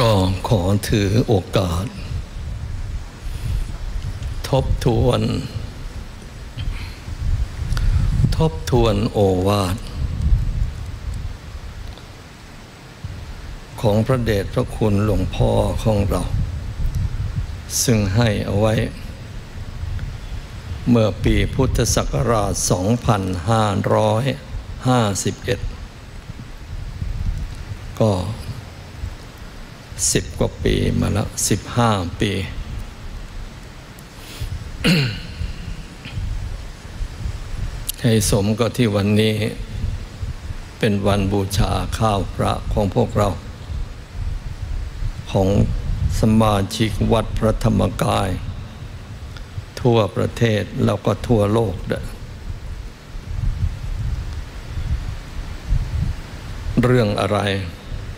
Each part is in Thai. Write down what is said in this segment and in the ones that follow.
ก็ขอถือโอกาส ทบทวน ทบทวนโอวาท ของพระเดชพระคุณหลวงพ่อของเรา ซึ่งให้เอาไว้ เมื่อปีพุทธศักราช 2551 ก็ สิบกว่าปีมาแล้วสิบห้าปี ให้สมก็ที่วันนี้ เป็นวันบูชาข้าวพระของพวกเรา ของสมาชิกวัดพระธรรมกาย ทั่วประเทศแล้วก็ทั่วโลกด้วยเรื่องอะไร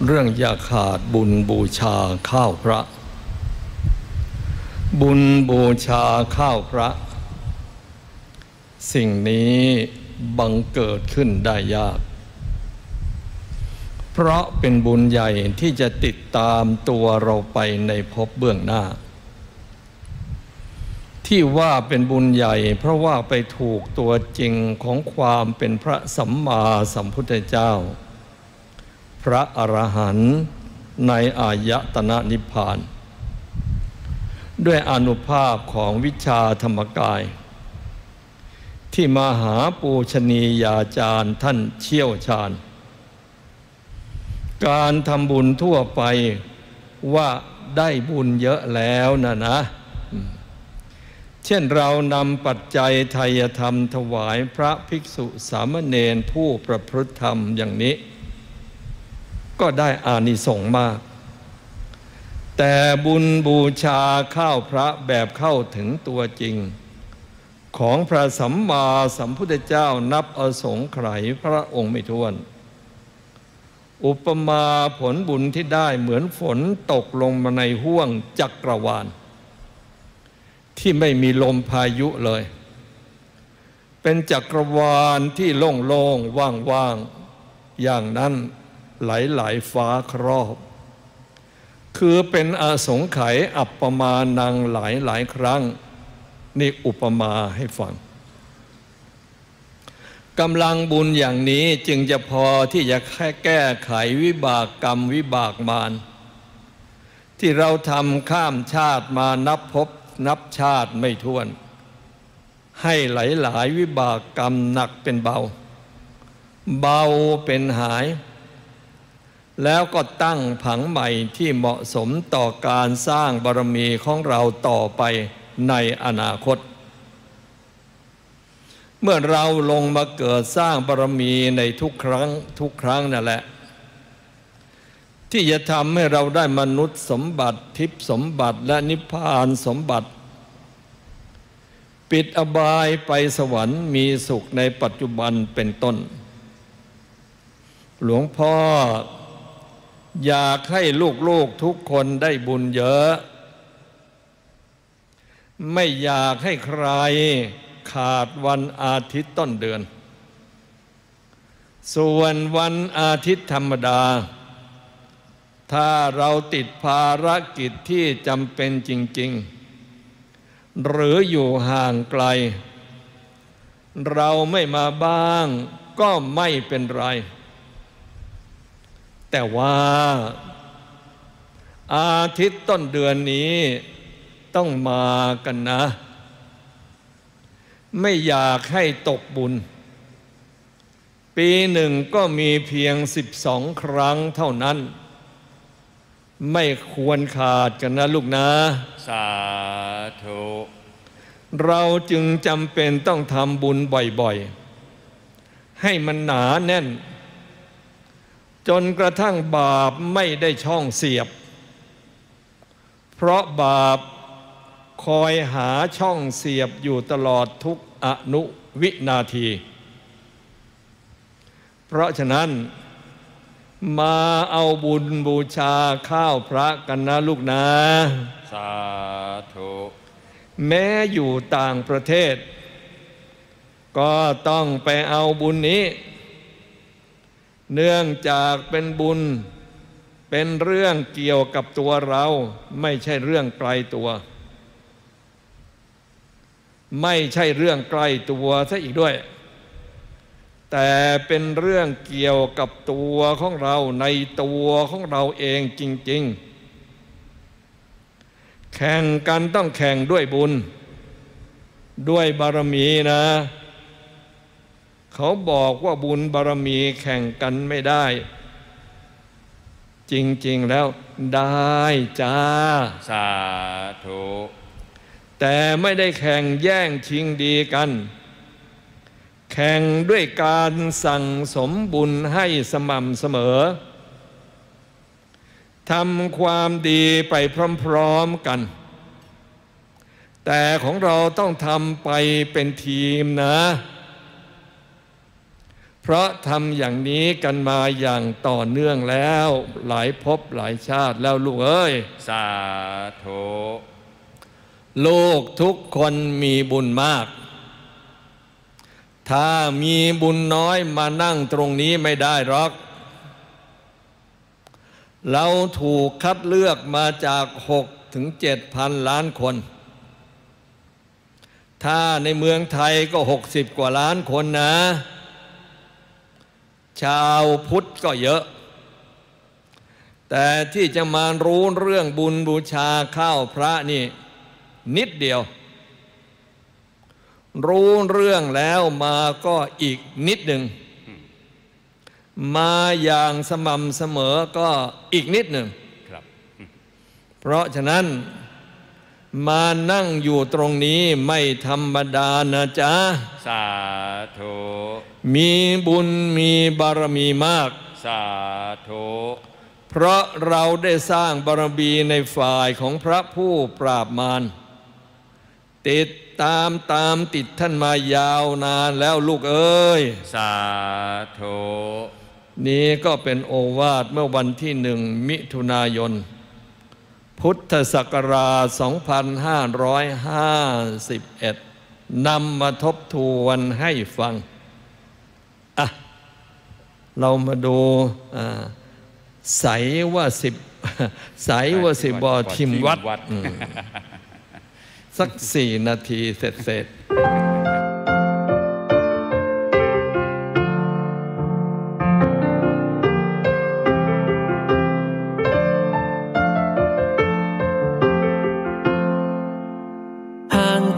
เรื่องอย่าขาดบุญบูชาข้าวพระ บุญบูชาข้าวพระ สิ่งนี้บังเกิดขึ้นได้ยาก เพราะเป็นบุญใหญ่ที่จะติดตามตัวเราไปในภพเบื้องหน้า ที่ว่าเป็นบุญใหญ่ เพราะว่าไปถูกตัวจริงของความเป็นพระสัมมาสัมพุทธเจ้า พระอรหันต์ในอายตนะนิพพาน ด้วยอนุภาพของวิชาธรรมกาย ที่มหาปูชนียาจารย์ท่านเชี่ยวชาญ การทำบุญทั่วไปว่าได้บุญเยอะแล้วนะนะ เช่นเรานำปัจจัยไทยธรรมถวายพระภิกษุสามเณรผู้ประพฤติธรรมอย่างนี้ ก็ได้อานิสงส์มาก แต่บุญบูชาข้าวพระแบบเข้าถึงตัวจริง ของพระสัมมาสัมพุทธเจ้านับอสงไขยพระองค์ไม่ท้วน อุปมาผลบุญที่ได้เหมือนฝนตกลงมาในห้วงจักรวาล ที่ไม่มีลมพายุเลยเป็นจักรวาลที่โล่งๆ ว่างๆ อย่างนั้น ไหลไหลฟ้าครอบ คือเป็นอาสงไขยอัปปมานังหลายหลายครั้ง นี่อุปมาให้ฟังกำลังบุญอย่างนี้จึงจะพอที่จะแค่แก้ไขวิบากกรรมวิบากมารที่เราทำข้ามชาติมานับพบนับชาติไม่ท้วน ให้หลายหลายวิบากกรรมหนักเป็นเบา เบาเป็นหาย แล้วก็ตั้งผังใหม่ที่เหมาะสมต่อการสร้างบารมีของเราต่อไปในอนาคต เมื่อเราลงมาเกิดสร้างบารมีในทุกครั้งทุกครั้งนั่นแหละ ที่จะทำให้เราได้มนุษย์สมบัติทิพสมบัติและนิพพานสมบัติ ปิดอบายไปสวรรค์มีสุขในปัจจุบันเป็นต้น หลวงพ่อ อยากให้ลูกๆทุกคนได้บุญเยอะ ไม่อยากให้ใครขาดวันอาทิตย์ต้นเดือน ส่วนวันอาทิตย์ธรรมดา ถ้าเราติดภารกิจที่จำเป็นจริง ๆ หรืออยู่ห่างไกล เราไม่มาบ้างก็ไม่เป็นไร แต่ว่าอาทิตย์ต้นเดือนนี้ต้องมากันนะ ไม่อยากให้ตกบุญ ปีหนึ่งก็มีเพียงสิบสองครั้งเท่านั้น ไม่ควรขาดกันนะลูกนะ สาธุเราจึงจำเป็นต้องทำบุญบ่อยๆ ให้มันหนาแน่น จนกระทั่งบาปไม่ได้ช่องเสียบ เพราะบาปคอยหาช่องเสียบอยู่ตลอดทุกอนุวินาที เพราะฉะนั้น มาเอาบุญบูชาข้าวพระกันนะลูกนะ สาธุแม้อยู่ต่างประเทศ ก็ต้องไปเอาบุญนี้ เนื่องจากเป็นบุญ เป็นเรื่องเกี่ยวกับตัวเรา ไม่ใช่เรื่องไกลตัว ไม่ใช่เรื่องใกล้ตัวซะอีกด้วย แต่เป็นเรื่องเกี่ยวกับตัวของเราในตัวของเราเองจริง ๆ แข่งกันต้องแข่งด้วยบุญ ด้วยบารมีนะ เขาบอกว่าบุญบารมีแข่งกันไม่ได้ จริง ๆ แล้วได้จ้า สาธุแต่ไม่ได้แข่งแย่งชิงดีกัน แข่งด้วยการสั่งสมบุญให้สม่ำเสมอทำความดีไปพร้อม ๆ กัน แต่ของเราต้องทำไปเป็นทีมนะ เพราะทำอย่างนี้กันมาอย่างต่อเนื่องแล้ว หลายภพหลายชาติแล้วลูกเอ้ย สาธุลูกทุกคนมีบุญมาก ถ้ามีบุญน้อยมานั่งตรงนี้ไม่ได้หรอก เราถูกคัดเลือกมาจากหกถึงเจ็ดพันล้านคน ถ้าในเมืองไทยก็หกสิบกว่าล้านคนนะ ชาวพุทธก็เยอะ แต่ที่จะมารู้เรื่องบุญบูชาข้าวพระนี่ นิดเดียว รู้เรื่องแล้วมาก็อีกนิดหนึ่งมาอย่างสม่ำเสมอก็อีกนิดหนึ่งครับเพราะฉะนั้นมานั่งอยู่ตรงนี้ไม่ธรรมดานะจ๊ะ สาธุ มีบุญมีบารมีมาก สาธุเพราะเราได้สร้างบารมีในฝ่ายของพระผู้ปราบมารติดตามตามติดท่านมายาวนานแล้วลูกเอ้ย สาธุนี้ก็เป็นโอวาทเมื่อวันที่หนึ่งมิถุนายน พุทธศักราช 2551นำมาทบทวนให้ฟัง อะเรามาดูอ่าใสว่าสิบใสว่าสิบอทิมวัดวัดอืมสักสี่นาทีเสร็จเสร็จ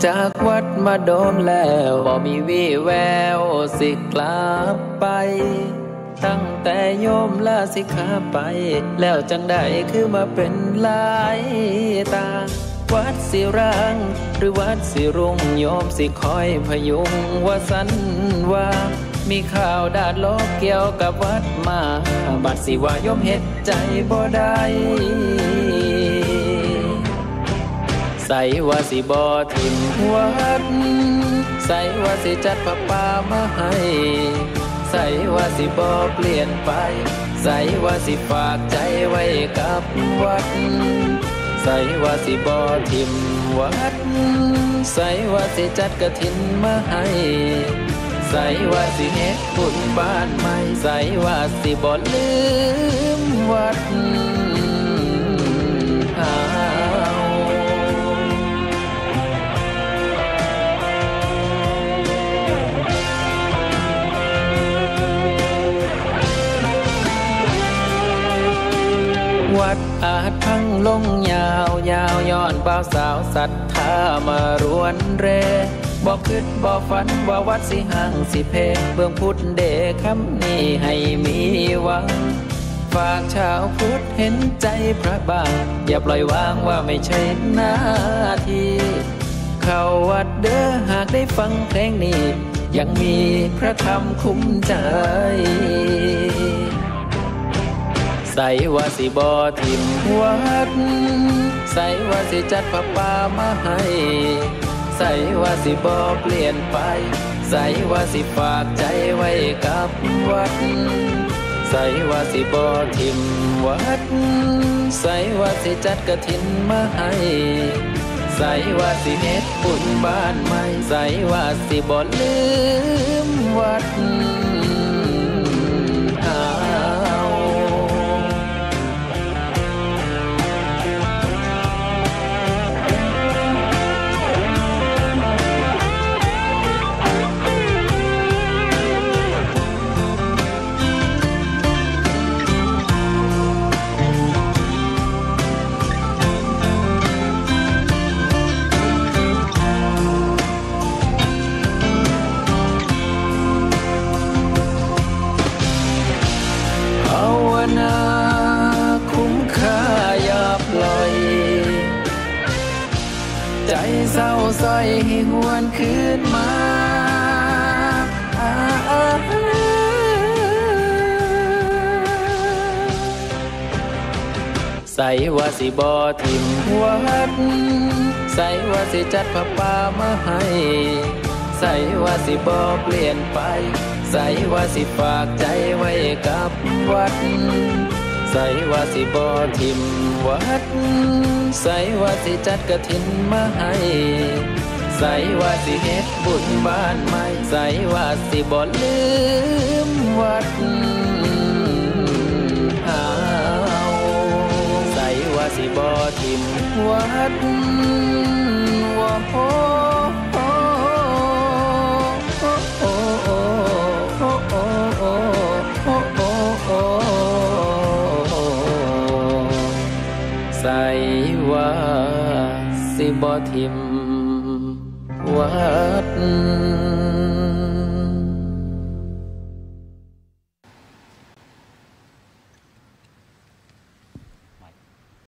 จากวัดมาโดนแล้วบ่มีวี่แววสิกลับไป ตั้งแต่โยมลาสิกขาไป แล้วจังได้คือมาเป็นลายตา วัดสิรัง หรือวัดสิรุ่งโยมสิคอยพยุงว่าสันว่ามีข่าวดาดลกเกี่ยวกับวัดมา บัดสิว่าโยมเฮ็ดใจบ่ได้ ใส่ว่าสิบอทิมวัด ใส่ว่าสิจัดผ้าป่ามาให้ ใส่ว่าสิบอเปลี่ยนไป ใส่ว่าสิฝากใจไว้กับวัด ใส่ว่าสิบอทิมวัด ใส่ว่าสิจัดกระถินมาให้ใส่ว่าสิเฮ็ดบุญบ้านใหม่ใส่ว่าสิบอลืมวัดเฮา บ่าวสาวศรัทธามารวนเรบอกคิดบอกฝันว่าวัดสิห่างสิเพเบื้องพุทธเดคำนี้ให้มีหวัง ฝากชาวพุทธเห็นใจพระบางอย่าปล่อยวางว่าไม่ใช่หน้าที่ เข้าวัดเด้อหากได้ฟังเพลงนี้ ยังมีพระธรรมคุ้มใจใส่ว่าสิบอทิมวัด ใส่ว่าสิจัดผ้าป่ามาให้ ใส่ว่าสิบอเปลี่ยนไป ใส่ว่าสิฝากใจไว้กับวัด ใส่ว่าสิบอทิมวัด ใส่ว่าสิจัดกระถินมาให้ ใส่ว่าสิเฮ็ดบุญบ้านใหม่ ใส่ว่าสิบ่ลืมวัด ใส่ว่าสิบอทิมวัด ใส่ว่าสิจัดผ้าป่ามาให้ ใส่ว่าสิบอเปลี่ยนไป ใส่ว่าสิฝากใจไว้กับวัด ใส่ว่าสิบอทิมวัด ใส่ว่าสิจัดกระถินมาให้ใส่ว่าสิเฮ็ดบุญบ้านใหม่ใส่ว่าสิบ่ลืมวัดเอา สิบอทิมวัดว่าพใส่ว่าสิบ่ทิม